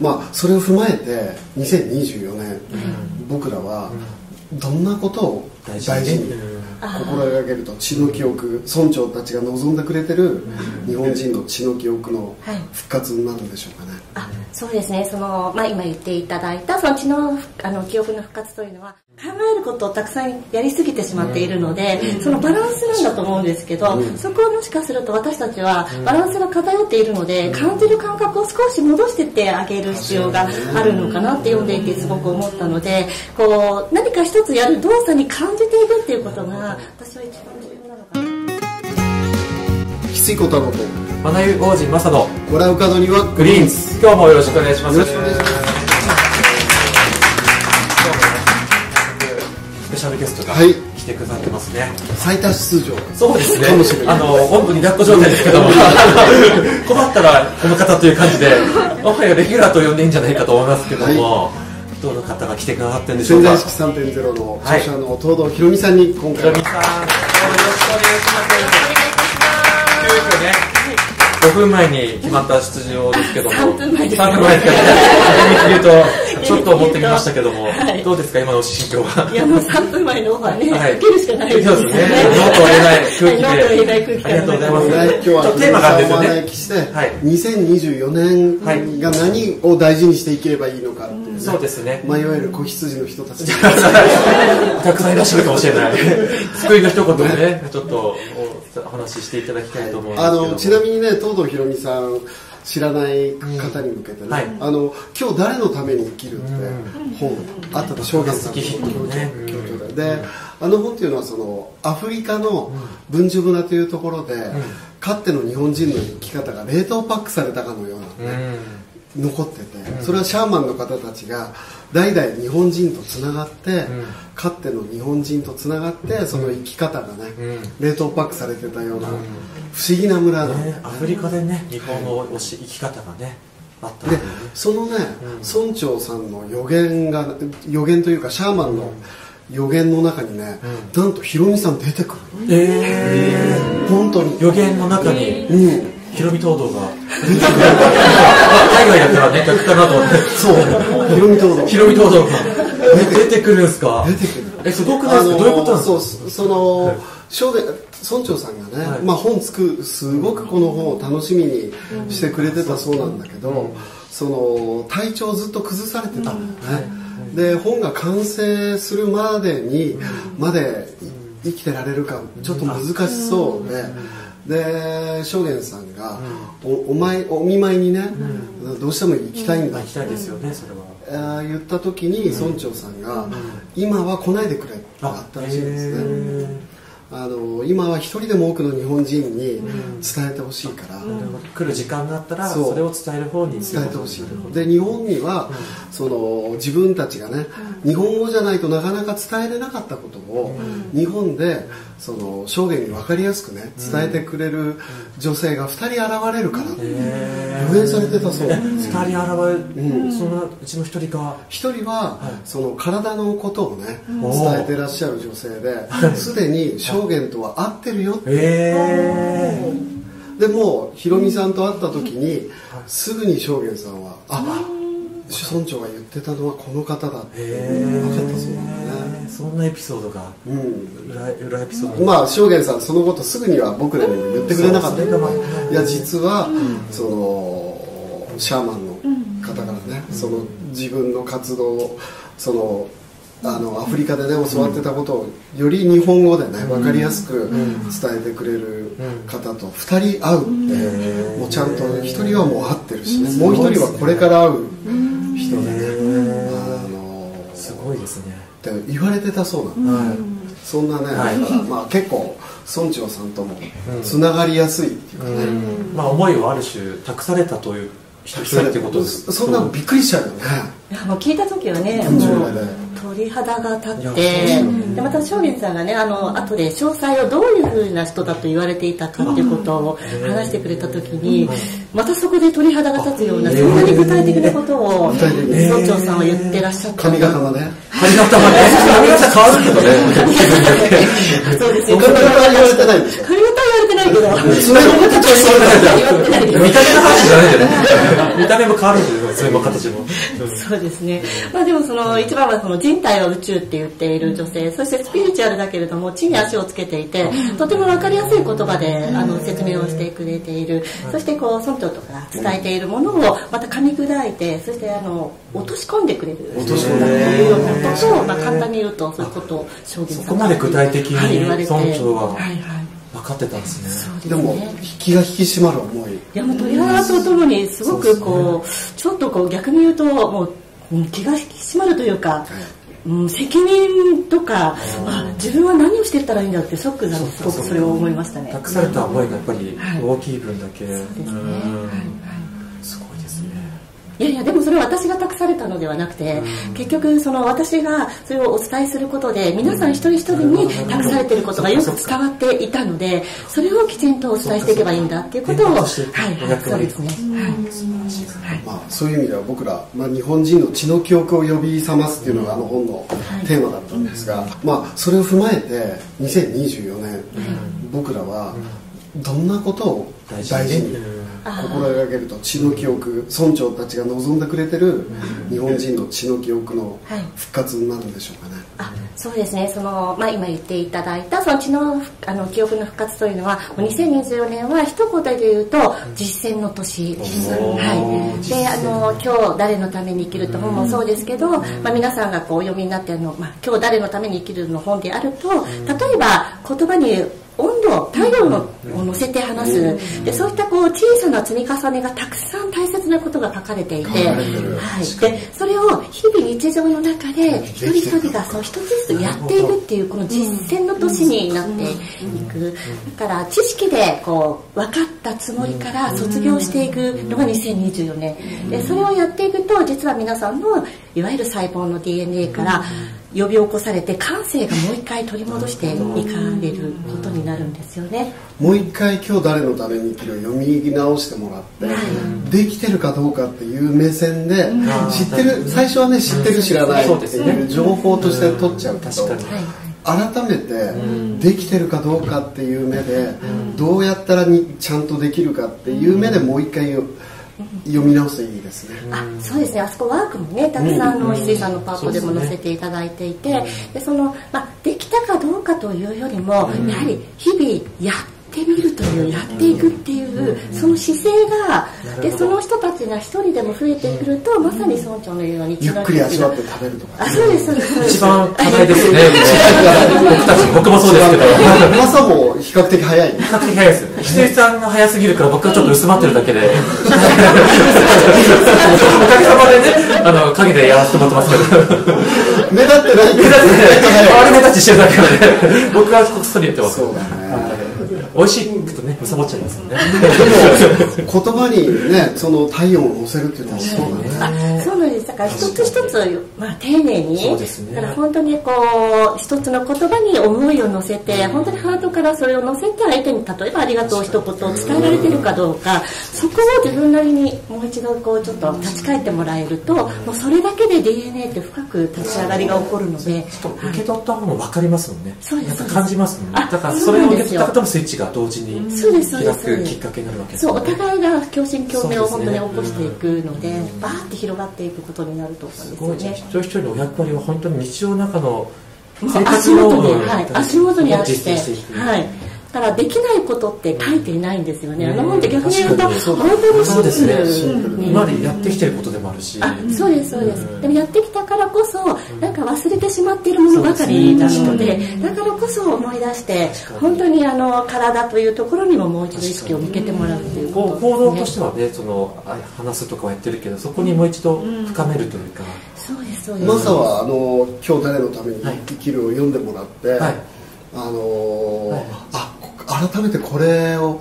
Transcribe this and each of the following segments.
まあそれを踏まえて2024年、僕らはどんなことを大事に心がけると血の記憶村長たちが望んでくれてる日本人の血の記憶の復活になるんでしょうかね、あそうですね。その、まあ、今言っていただいたその血のあの記憶の復活というのは考えることをたくさんやりすぎてしまっているので、そのバランスなんだと思うんですけど、そこをもしかすると私たちはバランスが偏っているので、感じる感覚を少し戻してってあげる必要があるのかなって読んでいてすごく思ったのでこう何か一つやる動作に感じていくっていうことが私は一番重要なのかな。翡翠小太郎とマナユ王子正野ご覧角にはグリーンズ。今日もよろしくお願いします。よろしくお願いします。スペシャルゲストがはい。来てくださってますね、最多出場。そうですね。あの本当に抱っこ状態ですけども。困ったらこの方という感じでもはやレギュラーと呼んでいいんじゃないかと思いますけども、どの方が来てくださってるんでしょうか潜在意識3.0の著者の東堂ひろみさんに今ひ回は。ろみさんよろしくお願いします。急遽ね5分前に決まった出場ですけども。3分前です。3分前ですからね。厳密に言うとちょっと思ってみましたけども、はいどうですか今の心境は？いやもう3分前のオファーね、はい受けるしかないですそうですね。ノーとは言えない空気で。ノーとは言えない空気ありがとうございます。はい今日はちょっとテーマがあるんですよおね。招きして、はい2024年が何を大事にしていければいいのかっていうね、そうですね。迷える子羊の人たちたくさんいらっしゃるかもしれない。救いの一言でね、ちょっとお話ししていただきたいと思うんですけあど。のちなみにね東堂ひろみさん知らない方に向けてね、はい。あの今日誰のために生きるって本あったでしょうがさんの好きヒットのね教著で。であの本っていうのはそのアフリカの文殊村というところで、かつての日本人の生き方が冷凍パックされたかのような、ね。うん。残ってて、それはシャーマンの方たちが代々日本人とつながって、かつての日本人とつながってその生き方がね、冷凍パックされてたような不思議な村なんだよねね、アフリカでね、日本の生き方がね、あったんででね。そのね、村長さんの予言が予言というかシャーマンの予言の中にね、なんとヒロミさん出てくるえの本当に。ー、予言の中に、うんヒロミ東堂が、海外だったらね、逆かなと思って。そう。ヒロミ東堂ヒロミ東堂が、え出てくるんですか？出てくる。え、すごくないですか？どういうことなんですか？そうその正言村長さんがね、はい。まあ、本つくすごくこの本を楽しみにしてくれてたそうなんだけど、その体調をずっと崩されてたんだよね、で本が完成するまでに、まで生きてられるかちょっと難しそうで、で正元さんが、おお前お見舞いにね、どうしても行きたいんだ。って行きたいですよね、それは。えー言った時に村長さんが、今は来ないでくれってあったらしいんですね、へあの今は一人でも多くの日本人に伝えてほしいから、ー来る時間があったら、それを伝える方に伝えてほしい。で日本には、その自分たちがね日本語じゃないとなかなか伝えれなかったことを、日本でその証言に分かりやすくね伝えてくれる女性が2人現れるから、予言されてたそう。なんですよ二人現れ、そのうちの一人が、一人は、その体のことをね、お伝えてらっしゃる女性ですでに証言とは合ってるよって。えでもひろみさんと会った時にすぐに証言さんはあ村長が言ってたのはこの方だって。分かったそうなんだよね。そんなエピソードが、うん。裏裏エピソード。まあ証言さんそのことすぐには僕らにも言ってくれなかった。けどいや実はそのシャーマンの方からねその自分の活動をそのあのアフリカでね教わってたことをより日本語でね分かりやすく伝えてくれる方と2人会うってもうちゃんと1人はもう会ってるしね。もう1人はこれから会う人でね。あのすごいですね。って言われてたそうなんだそんなね、はい。だからまあ結構村長さんともつながりやすいっていうかね、まあ思いをある種託されたという一人ってことです。そそんなのびっくりしちゃうよね。いやもう聞いた時はね40もう代で鳥肌が立って。でまた正元さんがねあの後で詳細をどういうふうな人だと言われていたかっていうことを話してくれた時にまたそこで鳥肌が立つようなそんなに具体的なことを村長さんは言ってらっしゃった。髪型がね。髪型がね。髪型変わるけどね。そうですよ髪型は言われてないんでしょ髪型は言われてけど、爪の形はそう見た目の話じゃないんじゃない見た目も変わるんですよ、爪も形も。そうですね。まあでもその一番はその人体は宇宙って言っている女性、そしてスピリチュアルだけれども地に足をつけていて、とてもわかりやすい言葉であの説明をしてくれている。そしてこう村長とかが伝えているものをまた噛み砕いて、そしてあの落とし込んでくれる。落とし込んでというようなことをまあ簡単に言うとそういうことを証言されてそこまで具体的はい言われてに村長ははいはい。分かってたんですね。でもね。気が引き締まる思いいやもう鳥肌とともにすごくこうちょっとこう逆に言うともううん気が引き締まるというか、うん、責任とかあ自分は何をしていったらいいんだってショックなんですすごくそれを思いましたね。託された思いがやっぱりはい大きい分だけ、そうですね。うんはい。いやいやでもそれは私が託されたのではなくて、結局その私がそれをお伝えすることで皆さん一人一人に託されていることがよく伝わっていたのでそれをきちんとお伝えしていけばいいんだっていうことをはいそうですね。はい。まあ、そういう意味では僕ら、まあ、日本人の血の記憶を呼び覚ますっていうのがあの本のテーマだったんですが、まあ、それを踏まえて2024年、僕らはどんなことを大事に心がけると血の記憶村長たちが望んでくれてる日本人の血の記憶のはい。復活になるんでしょうかね。あそうですね。その、まあ、今言っていただいたその血のあの記憶の復活というのはもう2024年は一言で言うと実践の年。です、はい、であの「今日誰のために生きる」と本もそうですけど、まあ、皆さんがこうお読みになってるの、まあ「今日誰のために生きる」の本であると例えば言葉に温度太陽のを乗せて話す。でそういったこう小さな積み重ねがたくさん大切なことが書かれていて、はい、でそれを日々日常の中で一人一人がそう一つずつやっていくっていうこの実践の年になっていく。だから知識でこう分かったつもりから卒業していくのが2024年。でそれをやっていくと実は皆さんのいわゆる細胞の DNA から呼び起こされて感性がもう一回取り戻していかれることになるんですよね。もう一回今日誰のために生きるを読み直してもらって、できてるかどうかっていう目線で、知ってる最初はね知ってる知らないっていう情報として取っちゃうけど、確かに。改めてできてるかどうかっていう目で、どうやったらにちゃんとできるかっていう目でもう一回よ読み直すといいですね。あそうですね。あそこワークもねたくさんあの翡翠さんのパートでも載せていただいていてでその、まあ、できたかどうかというよりもやはり日々やってみるというやっていくっていうその姿勢がでその人たちが一人でも増えてくるとまさに村長のようにゆっくり味わって食べるとかあ。そうですそうです一番課題ですね。僕たち、僕もそうですけど。朝も比較的早い。比較的早いですよね。ひつりさんが早すぎるから僕はちょっと薄まってるだけで。おかげさまでね、あの、陰でやらせてもらってますけど。目立ってないけどあれ目立ちしてるだけなんで、僕はこっそりやってます。美味しいとね、むさぼっちゃいますよね。言葉にねその体温を乗せるっていうのはそうだね。あそうなんですだから一つ一つ、まあ、丁寧にそうですねだから本当にこう一つの言葉に思いを乗せて本当にハートからそれを乗せて相手に例えば「ありがとう」一言を伝えられてるかどうかそこを自分なりにもう一度こうちょっと立ち返ってもらえるともうそれだけで DNA って深く立ち上がりが起こるので、受け取った方も分かりますもんね。そうですなんか感じますもんね。あだからそれを受け取った方もスイッチが同時にそうですそう開ですそうですくきっかけになるわけですそうおね。互いが共振共鳴を本当に起こしていくのでバーって広がっていくことになると思うんですよね一人一人のお役割は本当に日常の中の生足活の元に、うんはい、足元にあって、実践していく。はい。だからできないことって書いていないんですよね。あの本って逆に言うと、本当にそうですね。シンプルに今までやってきてることでもあるし。あそうですそうです、でもやってきたからこそなんか忘れてしまっているものばかりなのでだからこそ思い出して本当にあの体というところにももう一度意識を向けてもらうという行動ことですね。としてはね、そのあ話すとかはやってるけど、そこにもう一度深めるというか。そうですそうです。マサはあの今日誰のために生きるを読んでもらって、はい。あのーはい改めてこれを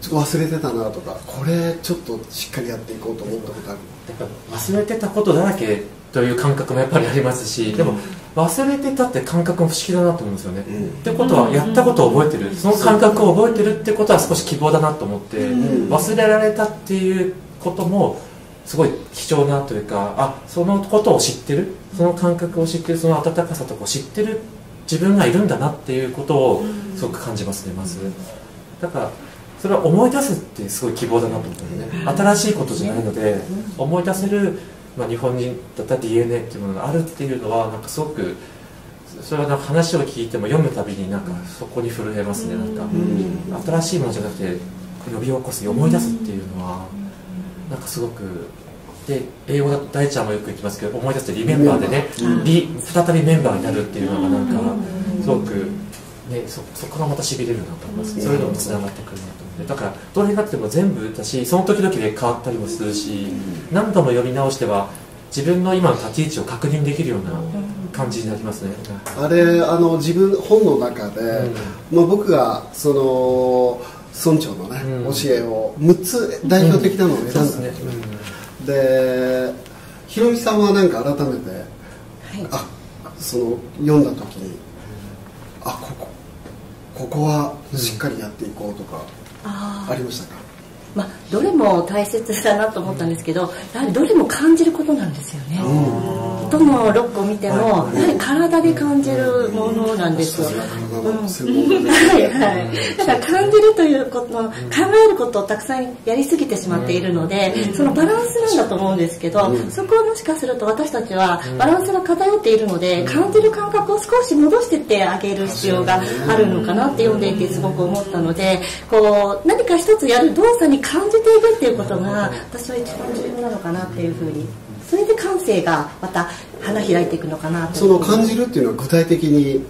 忘れてたなとかこれちょっとしっかりやっていこうと思ったことある？やっぱ忘れてたことだらけという感覚もやっぱりありますし、でも忘れてたって感覚も不思議だなと思うんですよね。うん。ってことはやったことを覚えてる、その感覚を覚えてるってことは少し希望だなと思って、ん。忘れられたっていうこともすごい貴重なというかあそのことを知ってる？その感覚を知ってる？その温かさとかを知ってる？自分がいるんだなっていうことをすごく感じますねまず。だからそれは思い出すってすごい希望だなと思ったね新しいことじゃないので思い出せる、まあ、日本人だったら DNA っていうものがあるっていうのはなんかすごくそれはなんか話を聞いても読むたびになんかそこに震えますねなんか。新しいものじゃなくて呼び起こす思い出すっていうのはなんかすごくで英語だと大ちゃんもよく言ってますけど思い出すとリメンバーでね、リ再びメンバーになるっていうのがなんかすごく、ね、そそこがまたしびれるなと思います、そういうのもつながってくるなと思ってだからどれがっても全部だしその時々で変わったりもするし、何度も読み直しては自分の今の立ち位置を確認できるような感じになりますね、あれあの自分本の中で、まあ、僕がその村長のね、うん。教えを6つ代表的なのを選んだんですね、でひろみさんはなんか改めて、あその読んだ時にあここここはしっかりやっていこうとかあありましたか、まあ、どれも大切だなと思ったんですけどやはりどれも感じることなんですよね、どのロックを見てもやはり体で感じるものなんですよ、はいはい、だから感じるということ考えることをたくさんやりすぎてしまっているので、そのバランスなんだと思うんですけど、そこをもしかすると私たちはバランスが偏っているので、感じる感覚を少し戻してってあげる必要があるのかなって読んでいてすごく思ったのでこう何か一つやる動作に感じていくっていうことが私は一番重要なのかなっていうふうにそれで感性がまた花開いていくのかなと。その感じるっていうのは具体的に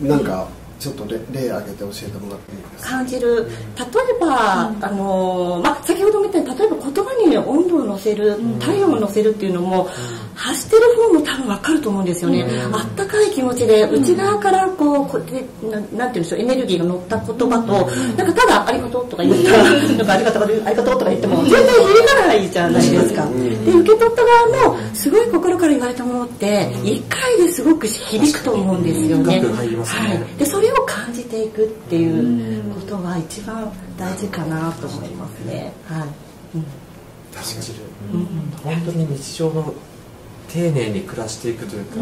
なんかちょっと例例挙げて教えてもらっていいですか？感じる。例えば、あのまあ、先ほども言ったように例えば言葉に温度を乗せる体温を乗せるっていうのも、発してる方も多分分かると思うんですよね、あったかい気持ちで内側からこうこうでななんて言うんでしょうエネルギーが乗った言葉と、なんかただ「ありがとう」とか言ったら「なんかありがとう」ありがとうとか言っても全然響かないじゃないですか、で受け取った側もすごい心から言われたものって一回ですごく響くと思うんですよね、はい、でそれを感じていくっていうことが一番大事かなと思いますね。はい。うん。感じる、本当に日常の丁寧に暮らしていくというか、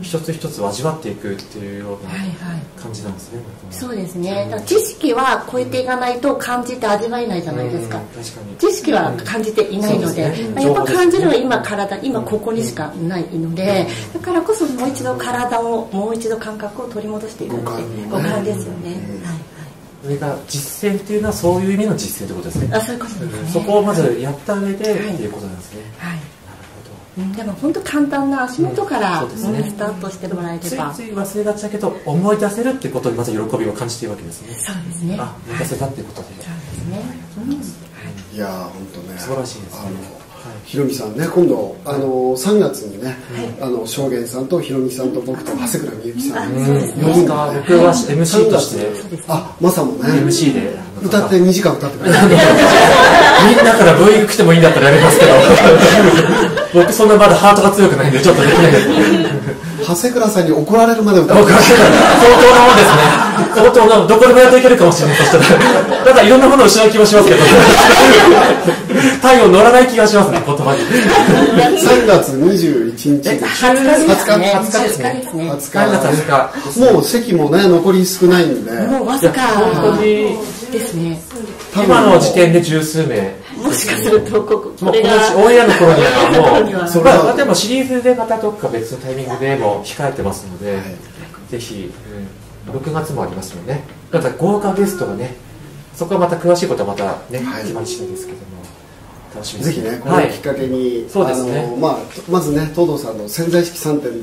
一つ一つを味わっていくっていうようなはいはい。感じなんですね、そうですね。だから知識は超えていかないと感じて味わえないじゃないですか。うん。確かに。知識は感じていないので、ですねやっぱ感じるのは今体、今ここにしかないので、だからこそもう一度体を、もう一度感覚を取り戻していくって五感ですよね。はいそれが実践っていうのはそういう意味の実践ってことですね。はい。あ、そういうことですね。そこをまずやった上ではいっていうことなんですね、はい。なるうん。でも本当簡単な足元から、スタートしてもらえれば。ついつい忘れがちだけど思い出せるってことにまず喜びを感じているわけですね。そうですね。あ思い出せたっていうことで、そうですね。うん。いやー本当ね。素晴らしいですね。ひろみさんね今度あの3月にね、あの証言さんとひろみさんと僕と長谷倉美幸さん。あうん。そうですね。僕は MC として。あマサもね。MC で歌って2時間歌ってくれるみんなからブーイング来てもいいんだったらやりますけど。僕そんなまだハートが強くないんでちょっとできないで。す長谷倉さんに怒られるまで歌って僕は相当なもんですね。相当などこでもやっていけるかもしれないとしたらただいろんなものを失う気もしますけど体温乗らない気がしますね 言葉に。3月21日。で20日ですね。20日ですね20日ですね。20 3月20日。もう席もね残り少ないんで。もうわずか本当にですね。今の時点で十数名。もしかするとこここれがオンエアの頃にはもうそうまあでもシリーズでまたどっか別のタイミングでも控えてますので、ぜひ、うん、6月もありますよね。また豪華ゲストがねそこはまた詳しいことはまたね、はい。決まり次第ですけども楽しみですぜひねこはい。れをきっかけに、そうですね。あのまあ、まずね東堂さんの潜在意識3.0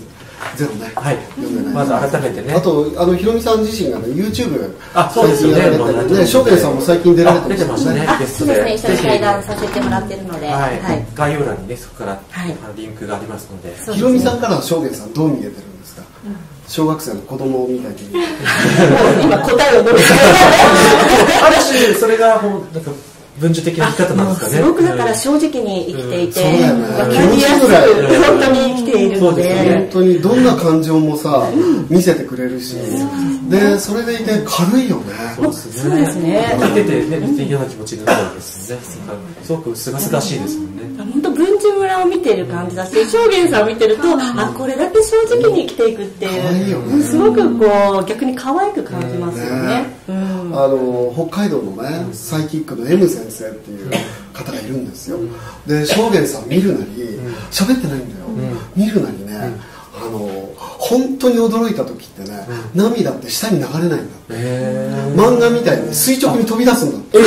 ね、はい。読んでない。まず改めてね。あとあのひろみさん自身がね YouTube あそうですよね。最近やられてるね証券さんも最近出られてあ出てましたね。あゲストそうですね。一緒に対談させてもらってるので、はい、はい。概要欄にねそこから、はい。リンクがありますので。ひろみさんからさんどう見えてるんですか、小学生の子供みたいに。今答えを述べてある種それがほんなんか文殊的な生き方なんですかね。すごくだから正直に生きていて、うん。そうだよね。わかりやすく本当に生きているので。すで、ね。本当にどんな感情もさ、見せてくれるし、でそれでいて軽いよね。そうですね。聞いててね、別に嫌な気持ちになるんですよね。すごく清々しいですもんね。本当文中村を見ている感じだし証言さんを見てるとあこれだけ正直に生きていくっていうすごくこう逆に可愛く感じますよね。うんああの北海道のねサイキックの M 先生っていう方がいるんですよ。で正元さん見るなり喋ってないんだよ、見るなりね、あの本当に驚いた時ってね、涙って下に流れないんだって、漫画みたいに垂直に飛び出すんだって、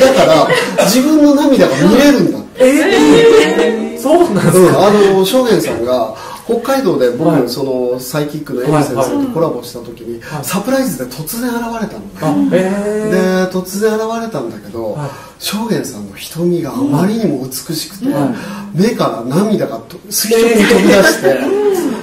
だから自分の涙が見れるんだって、そうなんですうん、か、あの正元さんが北海道で僕、はい。そのサイキックのエミ先生とコラボした時に、サプライズで突然現れたの。ね、で突然現れたんだけど、はい。正元さんの瞳があまりにも美しくて、目から涙がと垂直に飛び出して、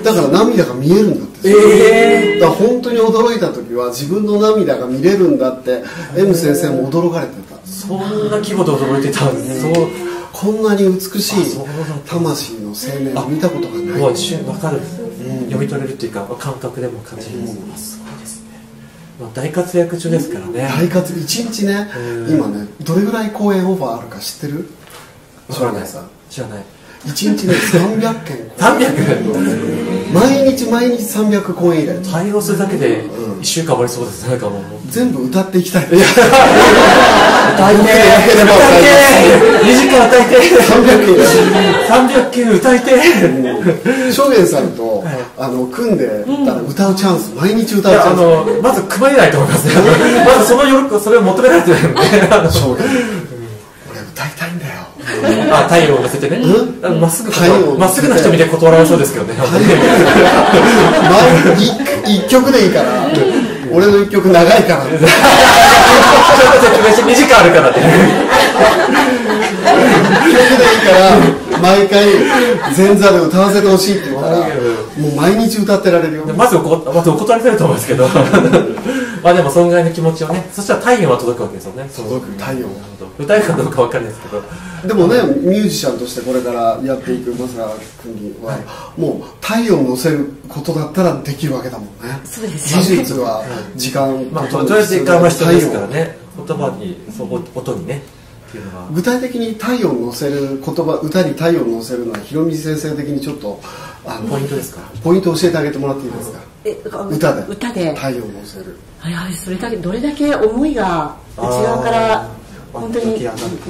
だから涙が見えるんだって、えだから本当に驚いた時は自分の涙が見れるんだって M 先生も驚かれてた。そんな規模で驚いてたんですねこんなに美しい魂の青年を見たことがない。もう一瞬分かる、読み取れるっていうか感覚でも感じる。ん。です、あすごいですね、まあ、大活躍中ですからね。大活一日ねうん。今ねどれぐらい公演オファーあるか知ってる？分からない。知らない一日ね300件。300毎日毎日300公演以来対応するだけで1週間終わりそうです。なんかもう。全部歌っていきたい。歌いて歌い2時間歌いて300 300件歌いて件正元さんとあの組んで歌うチャンス毎日歌うチャンス。のまず組まれないと思います。ねまずその喜びそれを求められてるんで。あの正元あ太陽を乗せてね。まっすぐまっすぐな人見て断られそうですけどね。毎日 一曲でいいから。俺の一曲長いから。ちょっと説明して2時間あるからって。曲でいいから毎回前座で歌わせてほしいって言った。らもう毎日歌ってられるよ。まずおこまずお断りされると思うんですけどまあでもそんぐらいの気持ちをねそしたら太陽は届くわけですよね。届く太陽なるほど歌えるかどうかわかんないですけど。でもねミュージシャンとしてこれからやっていく増田君には、もう太陽を乗せることだったらできるわけだもんね。そうです。技術は時間まあこととりあえず時間は必要ですから太陽ね。言葉にそう音にねっていうのは。具体的に太陽を乗せる言葉歌に太陽を乗せるのはひろみ先生的にちょっとあのポイントですか？ポイント教えてあげてもらっていいですか？え歌で。歌で。太陽を乗せる。やはりそれだけどれだけ思いが内側から本当に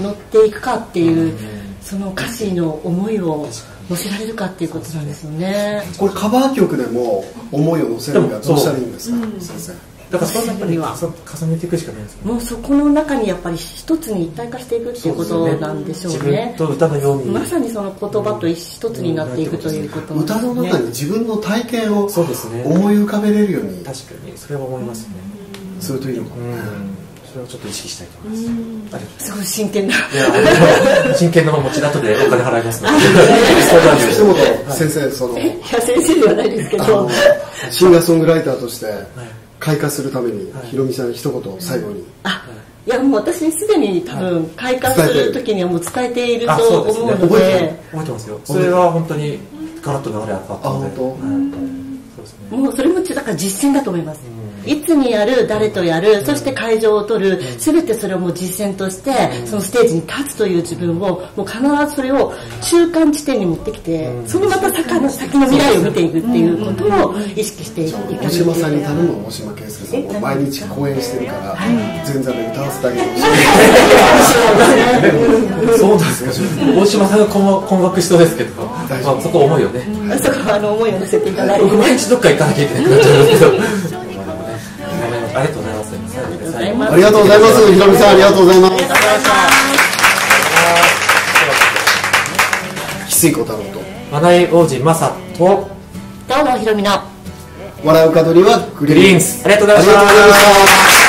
乗っていくかっていうその歌詞の思いを乗せられるかっていうことなんですよね。これカバー曲でも思いを乗せるにはどう。したらいいんですか？先生だからそれやっぱりは重ねていくしかないですね。もうそこの中にやっぱり一つに一体化していくっていうことなんでしょうね。自分と歌のように。まさにその言葉と一つになっていくということなんです歌の中に自分の体験をそうですね。思い浮かべれるように。確かにそれは思いますね。するといいのかもねうん。それをちょっと意識したいと思います。ありがとうございます。すごい真剣な。いやあの真剣なお持ちだとでお金払いますので。一で言先生そのいや先生ではないですけあどのシンガーソングライターとして開花するためにひろみさん一言最後に。あいやもう私すでに多分開花する時にはもう伝えていると思うので。覚えてますよ。それは本当にガラッと流れが変わったので。あ本当。はい。そうですね。もうそれもだから実践だと思いますいつにやる誰とやるそして会場を取る全てそれをもう実践としてそのステージに立つという自分をもう必ずそれを中間地点に持ってきてそのまた先の先の未来を見ていくっていうことを意識していか大島さんに頼むの大島圭介さん。も毎日公演してるから前座で歌わせてあげてほしいそうなんですか大島さんが困困惑しそうですけど、まあ、そこ重いよね。そこはあの思いを乗せていただいて。僕毎日どっか行かなきゃいけなくなっちゃうんですけどありがとうございます。ひろみさんありがとうございます。翡翠小太郎とマナイ王子マサとどうもひろみの。笑う門にはググリーン。リーンスありがとうございました